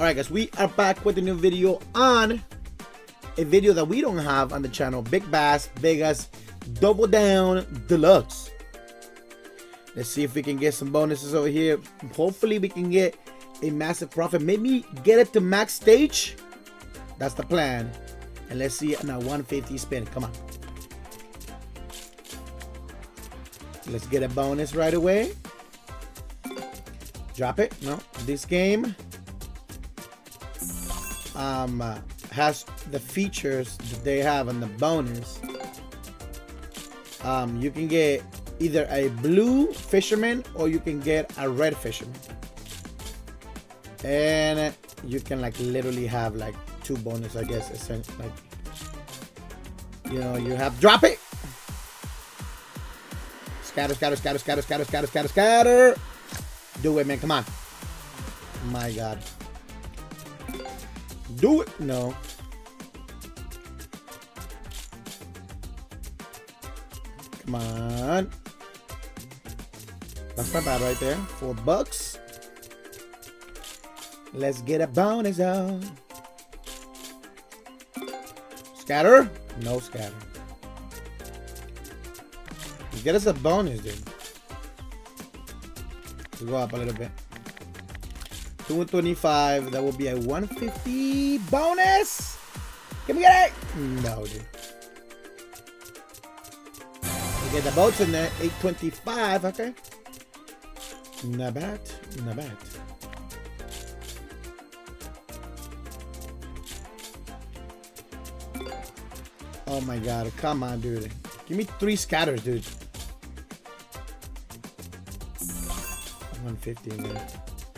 Alright guys, we are back with a new video on a video that we don't have on the channel. Big Bass Vegas Double Down Deluxe. Let's see if we can get some bonuses over here. Hopefully we can get a massive profit. Maybe get it to max stage. That's the plan. And let's see a 150 spin. Come on. Let's get a bonus right away. Drop it. No, this game um, uh, has the features that they have on the bonus. Um, you can get either a blue fisherman or you can get a red fisherman. And you can like literally have like two bonus, I guess. Essentially, like you know, you have drop it. Scatter, scatter, scatter, scatter, scatter, scatter, scatter, scatter. Do it, man. Come on. My God. Do it. No. Come on. That's not bad right there. Four bucks. Let's get a bonus out. Scatter? No scatter. Get us a bonus, dude. Go up a little bit. 225. That will be a 150 bonus. Can we get it? No, dude. We get the boats in there. 825. Okay. Not bad. Not bad. Oh my god. Come on, dude. Give me three scatters, dude. 150 in there.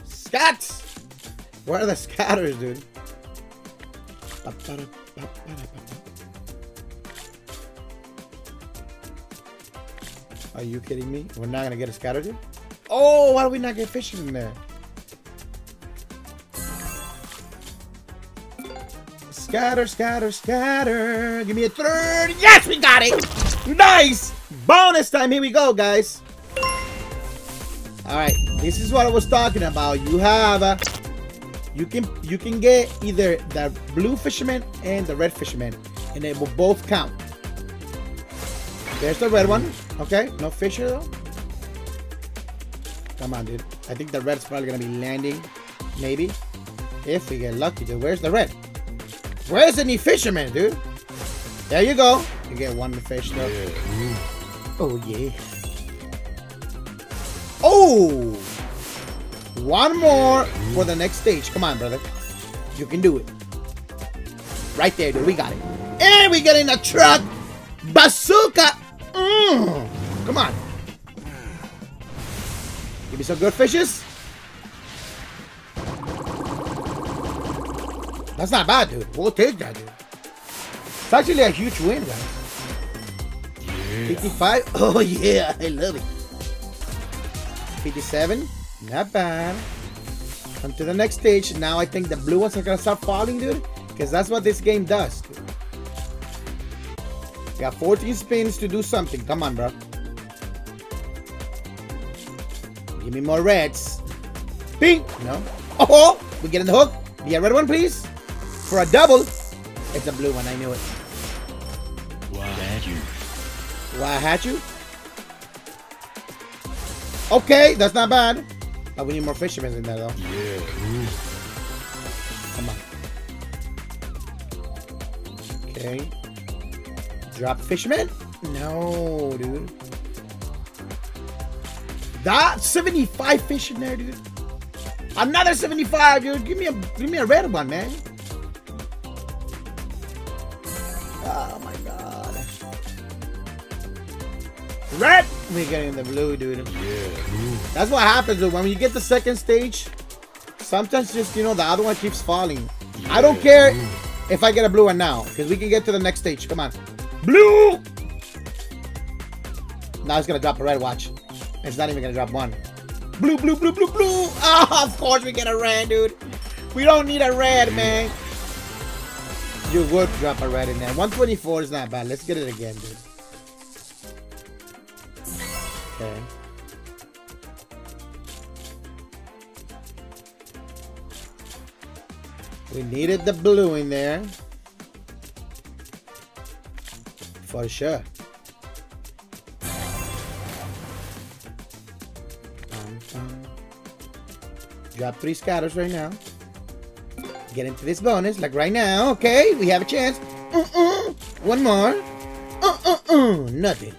Scats! Where are the scatters, dude? Are you kidding me? We're not gonna get a scatter, dude? Oh, why do we not get fishing in there? Scatter, scatter, scatter. Give me a third. Yes, we got it. Nice. Bonus time. Here we go, guys. All right. This is what I was talking about. You have, uh, you can you can get either the blue fisherman and the red fisherman, and they will both count. There's the red one. Okay, no fisher though. Come on, dude. I think the red's probably gonna be landing, maybe, if we get lucky. Dude, where's the red? Where's any fisherman, dude? There you go. You get one fish though. Yeah. Oh yeah. Oh! One more for the next stage. Come on, brother. You can do it. Right there, dude. We got it. And we get in a truck. Bazooka. Mm. Come on. Give me some good fishes. That's not bad, dude. We'll take that, dude. It's actually a huge win, guys. Yeah. 55. Oh, yeah. I love it. 57. Not bad. On to the next stage. Now I think the blue ones are going to start falling, dude. Because that's what this game does. Dude. Got 14 spins to do something. Come on, bro. Give me more reds. Pink. No. Oh, we get in the hook. Be a red one, please. For a double. It's a blue one. I knew it. Why had you? Why had you? Okay, that's not bad. But we need more fishermen in there, though. Yeah. Come on. Okay. Drop fisherman? No, dude. That 75 fish in there, dude. Another 75, dude. Give me a give me a red one, man. Oh my god. Red! We're getting the blue, dude. Yeah. That's what happens, dude. When you get the second stage, sometimes just, you know, the other one keeps falling. I don't care if I get a blue one now, because we can get to the next stage. Come on. Blue! Now it's going to drop a red, watch. It's not even going to drop one. Blue, blue, blue, blue, blue. Oh, of course we get a red, dude. We don't need a red, man. You would drop a red in there. 124 is not bad. Let's get it again, dude. Okay. We needed the blue in there. For sure. Drop three scatters right now. Get into this bonus, like right now. Okay, we have a chance. Uh-uh. One more. Uh-uh-uh. Nothing.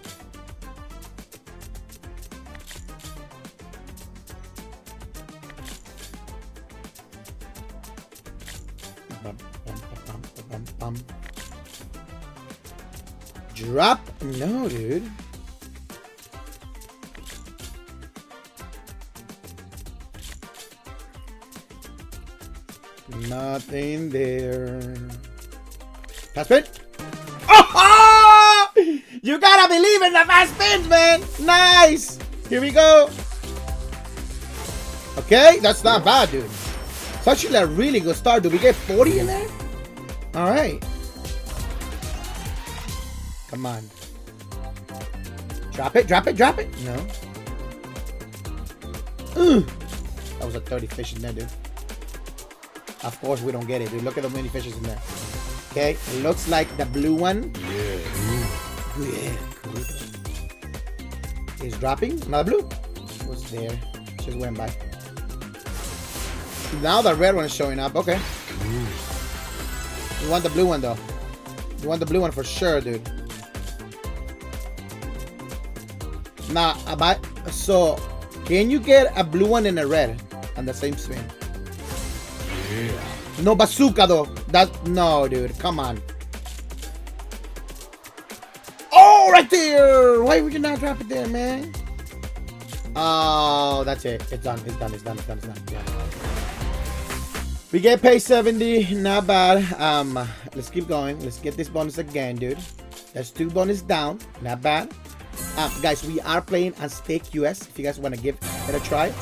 No, dude. Nothing there. Fast spin. Oh! You gotta believe in the fast spins, man. Nice. Here we go. Okay, that's not bad, dude. It's actually a really good start. Do we get 40 in there? All right. Come on. Drop it, drop it, drop it. No. Ugh. That was a 30 fish in there, dude. Of course, we don't get it, dude. Look at the many fishes in there. Okay, it looks like the blue one. Yeah. Yeah, cool. Is dropping. Another blue. What's there? Just went by. Now the red one is showing up. Okay. You want the blue one though. You want the blue one for sure, dude. Nah, about so can you get a blue one and a red on the same spin? Yeah. No bazooka though. That no, dude. Come on. Oh, right there. Why would you not drop it there, man? Oh, that's it. It's done. It's done. It's done. It's done. It's done. Yeah. We get paid 70. Not bad. Um, let's keep going. Let's get this bonus again, dude. That's two bonus down. Not bad. Um, guys, we are playing on Stake US. If you guys want to give it a try,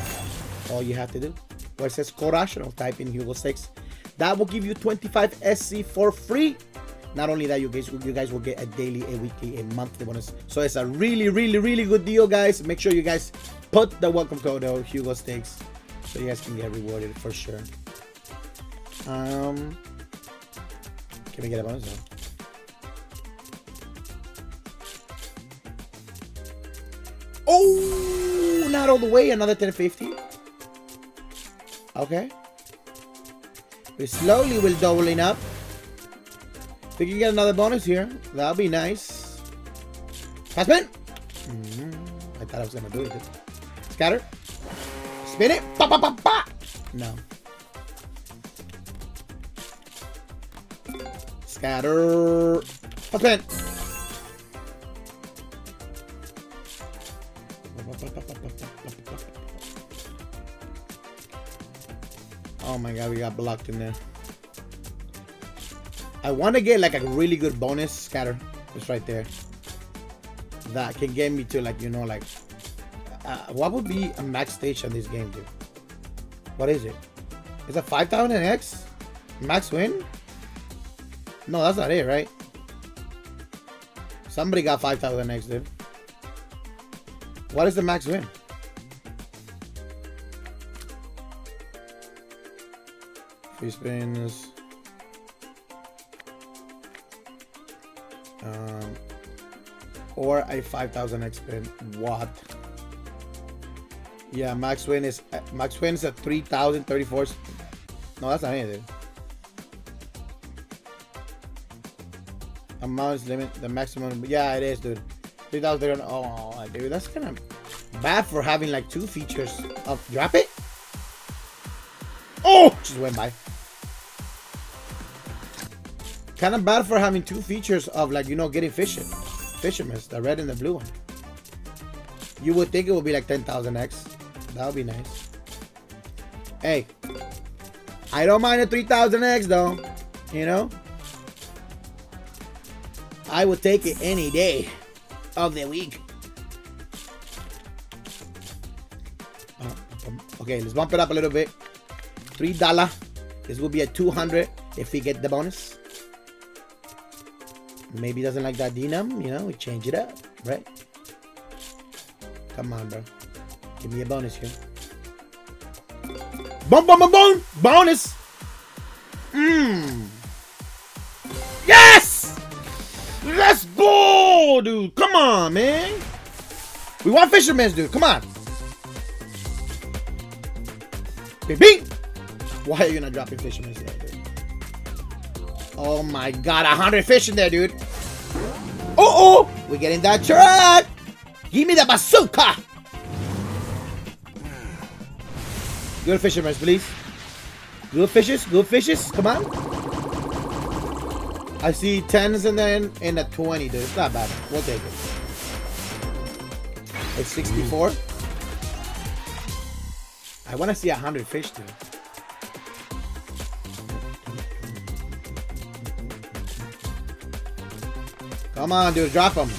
all you have to do, where it says Code Rational, type in Hugo Stakes. That will give you 25 SC for free. Not only that, you guys, you guys will get a daily, a weekly, a monthly bonus. So it's a really, really, really good deal, guys. Make sure you guys put the welcome code of Hugo Stakes so you guys can get rewarded for sure. Um, can we get a bonus? Oh, not all the way. Another 1050. Okay. We slowly will doubling up. We can get another bonus here. That'll be nice. Passman. Mm, I thought I was gonna do it. Scatter. Spin it. Pa pa pa pa. No. Scatter. Passman. Oh my god, we got blocked in there. I want to get like a really good bonus scatter. It's right there. That can get me to like, you know, like... Uh, what would be a max stage on this game, dude? What is it? Is it 5000X? Max win? No, that's not it, right? Somebody got 5000X, dude. What is the max win? Free spins. Um, or a 5000 X spin. What? Yeah, max win is uh, max win is at 3034. No, that's not it. Amount is limit the maximum. Yeah, it is, dude. 3000. Oh, dude, that's kind of bad for having like two features of drop it. Oh, just went by. Kind of bad for having two features of like, you know, getting fishing. Fishermen, the red and the blue one. You would think it would be like 10,000x. That would be nice. Hey, I don't mind a 3,000x though. You know? I would take it any day of the week. Uh, um, okay, let's bump it up a little bit. Three dollar. This will be a 200 if we get the bonus. Maybe doesn't like that denim, you know, we change it up, right? Come on, bro. Give me a bonus here. Boom, boom, boom, boom! Bonus! Mmm. Yes! Let's go, dude. Come on, man. We want fishermen, dude. Come on. Bing. Why are you not dropping fishermen there, dude? Oh my god, a hundred fish in there, dude. Uh oh! We're getting that truck! Give me the bazooka! Good fishermen, please. Good fishes, good fishes. Come on. I see 10s and then in a 20, dude. It's not bad. We'll take it. It's 64. I want to see a 100 fish, dude. Come on, dude. Drop them.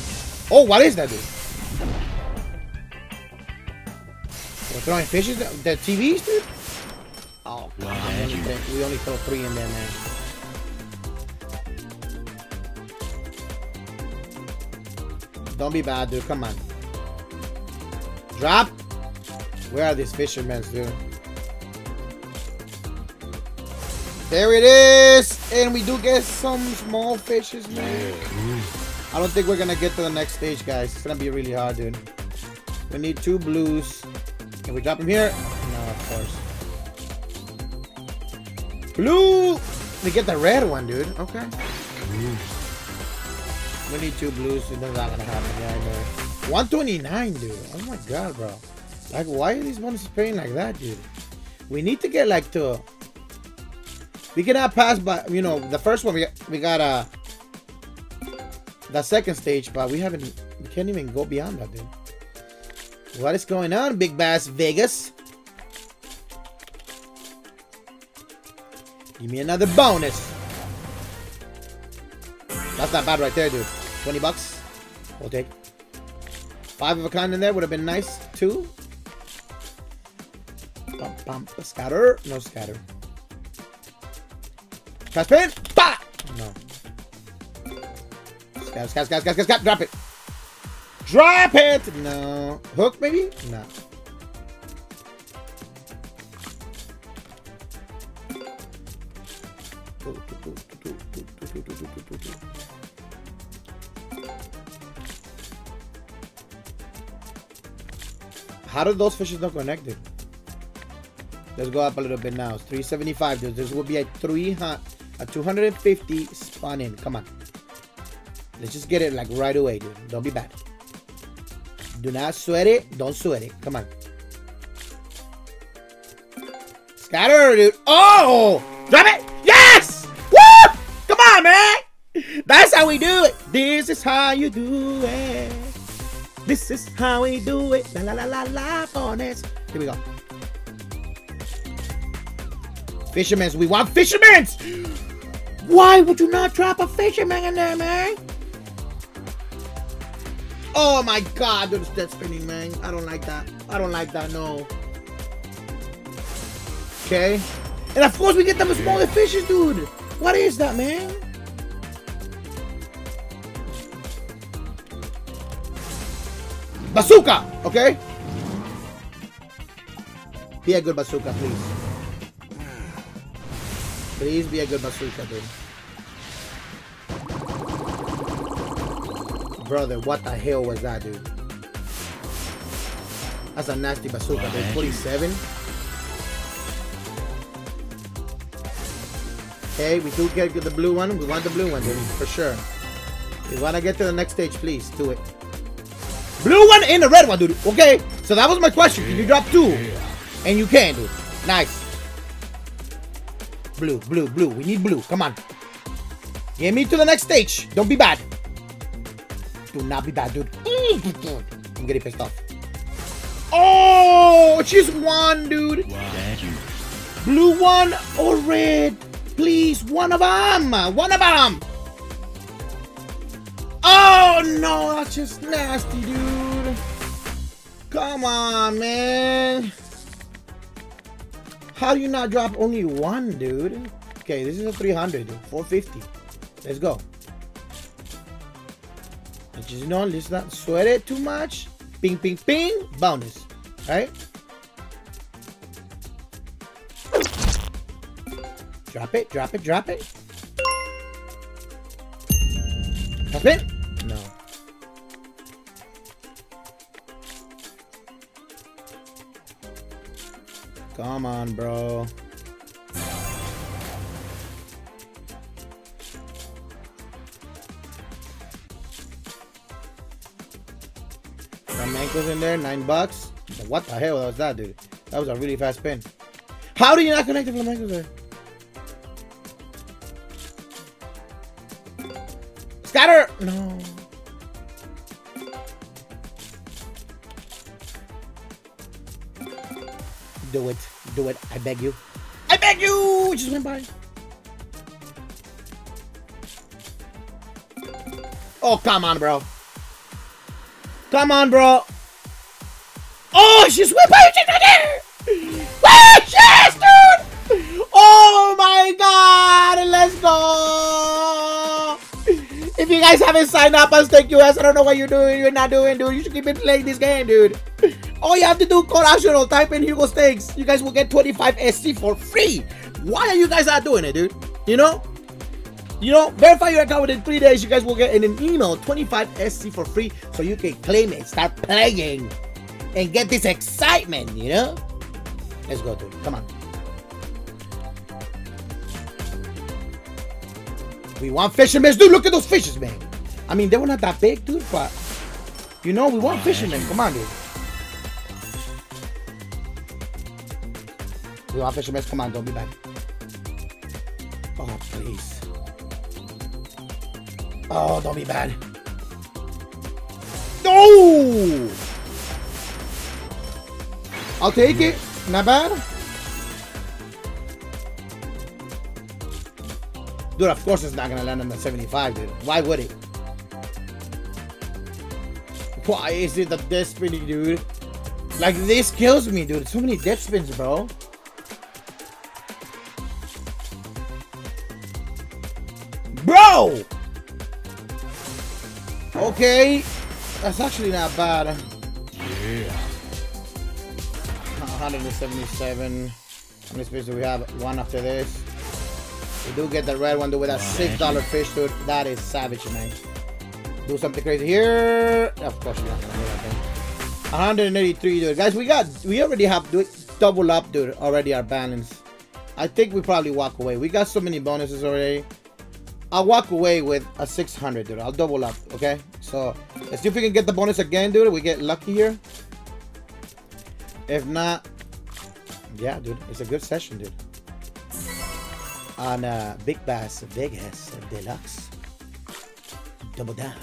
Oh, what is that, dude? We're throwing fishes? The TVs, dude? Oh, God. We only, throw- we only throw three in there, man. Don't be bad, dude. Come on. Drop. Where are these fishermen, dude? There it is! And we do get some small fishes, man. I don't think we're gonna get to the next stage, guys. It's gonna be really hard, dude. We need two blues. Can we drop them here? No, of course. Blue! We get the red one, dude. Okay. Mm. We need two blues. It's not gonna happen. Yeah, I know. 129, dude. Oh my god, bro. Like, why are these bonuses paying like that, dude? We need to get like to. We cannot pass by. You know, the first one we we got uh the second stage, but we haven't. We can't even go beyond that, dude. What is going on, Big Bass Vegas? Give me another bonus. That's not bad right there, dude. 20 bucks. We'll take. Five of a kind in there would have been nice, too. Bum, bum, scatter. No scatter. Cash pin. Bah! No. Scatter, scatter, scatter, scatter, scatter. Drop it. Drop it. No. Hook, maybe? No. How did those fishes not connected? Let's go up a little bit now. It's 375, dude. This will be a 300, a 250 spawn in. Come on. Let's just get it like right away, dude. Don't be bad. Do not sweat it. Don't sweat it. Come on. Scatter, dude. Oh! Drop it! Yes! Woo! Come on, man! That's how we do it. This is how you do it. This is how we do it. La la la la la bonus. Here we go. Fishermen's. We want fishermen's! Why would you not drop a fisherman in there, man? Oh my god, dude, it's dead spinning, man. I don't like that. I don't like that, no. Okay. And of course we get them smaller fishes, dude. What is that, man? Bazooka! Okay? Be a good bazooka, please. Please be a good bazooka, dude. Brother, what the hell was that, dude? That's a nasty bazooka, dude. 47. Okay, we do get the blue one. We want the blue one, dude, for sure. We want to get to the next stage, please. Do it. Blue one and the red one, dude. Okay, so that was my question. Can you drop two? And you can, dude. Nice. Blue, blue, blue. We need blue. Come on. Get me to the next stage. Don't be bad. Do not be bad, dude. I'm getting pissed off. Oh, she's one, dude. Thank you. Blue one or red? Please, one of them. One of them. Oh, no. That's just nasty, dude. Come on, man. How do you not drop only one, dude? Okay, this is a 300, dude. 450. Let's go. And just, know, let's not sweat it too much. Ping, ping, ping. Bonus. Right? Drop it, drop it, drop it. Drop it? No. Come on, bro. Flamenco's in there, nine bucks. What the hell was that, dude? That was a really fast spin. How do you not connect the flamencos there? Scatter! No. Do it. Do it. I beg you. I beg you! Just went by. Oh, come on, bro. Come on, bro. Oh, she went by right there. Wait, yes, dude. Oh my god. Let's go. If you guys haven't signed up on Stake US, I don't know what you're doing. You're not doing, dude. You should keep playing this game, dude. All you have to do, code optional, type in Hugo Stakes. You guys will get 25 SC for free. Why are you guys not doing it, dude? You know? You know, verify your account within three days. You guys will get in an email 25 SC for free so you can claim it, start playing, and get this excitement, you know? Let's go, dude. Come on. We want fishermen. Dude, look at those fishes, man. I mean, they were not that big, dude, but you know, we want fishermen. Come on, dude. We want fishermen. Come on, don't be bad. Oh, please. Oh, don't be bad. No! I'll take it. Not bad. Dude, of course it's not gonna land on the 75, dude. Why would it? Why is it the dead spinning, dude? Like, this kills me, dude. So many dead spins. Bro! Okay. That's actually not bad. Yeah. 177. How many spins do we have? One after this. We do get the red one, dude, with that $6 fish, dude. That is savage, man. Do something crazy here. Of course, not gonna do that thing. 183, dude. Guys, we got, we already have dude, double up, dude, already our balance. I think we probably walk away. We got so many bonuses already. I'll walk away with a 600, dude. I'll double up, okay? So, let's see if we can get the bonus again, dude. We get lucky here. If not, yeah, dude. It's a good session, dude. On uh, Big Bass Vegas Deluxe. Double down.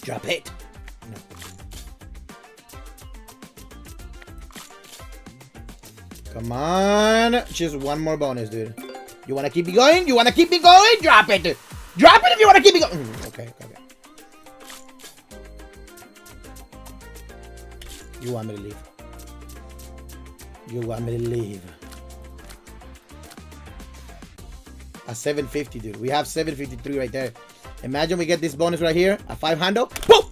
Drop it. No. Come on. Just one more bonus, dude. You want to keep me going? You want to keep me going? Drop it. Drop it if you want to keep me going. Mm, okay, okay, okay. You want me to leave? You want me to leave? A 750, dude. We have 753 right there. Imagine we get this bonus right here. A five handle. Boom!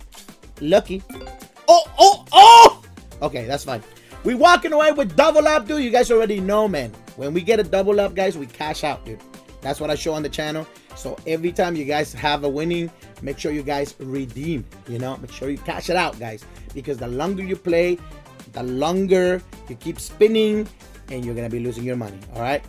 Lucky. Oh, oh, oh! Okay, that's fine. We walking away with double up, dude. You guys already know, man. When we get a double up, guys, we cash out, dude. That's what I show on the channel. So every time you guys have a winning, make sure you guys redeem, you know? Make sure you cash it out, guys. Because the longer you play, the longer you keep spinning and you're gonna be losing your money, all right?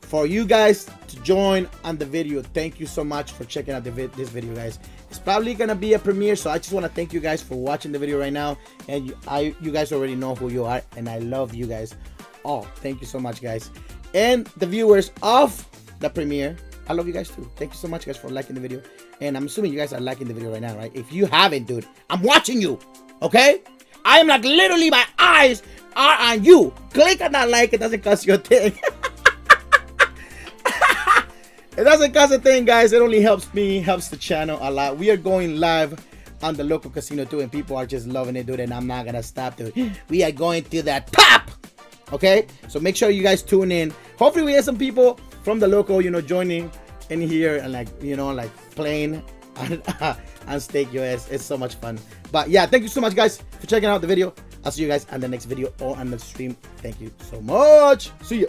For you guys to join on the video, thank you so much for checking out the vid this video, guys. It's probably gonna be a premiere, so I just want to thank you guys for watching the video right now. And you, I, you guys already know who you are, and I love you guys all. Thank you so much, guys. And the viewers of the premiere, I love you guys too. Thank you so much, guys, for liking the video. And I'm assuming you guys are liking the video right now, right? If you haven't, dude, I'm watching you. Okay? I am like literally my eyes are on you. Click on that like. It doesn't cost you a thing. it doesn't cost a thing, guys. It only helps me, helps the channel a lot. We are going live on the local casino too, and people are just loving it, dude. And I'm not gonna stop, dude. We are going to the top. Okay, so make sure you guys tune in. Hopefully, we get some people from the local, you know, joining in here and like, you know, like playing on Stake US. It's so much fun. But yeah, thank you so much, guys, for checking out the video. I'll see you guys on the next video or on the stream. Thank you so much. See ya.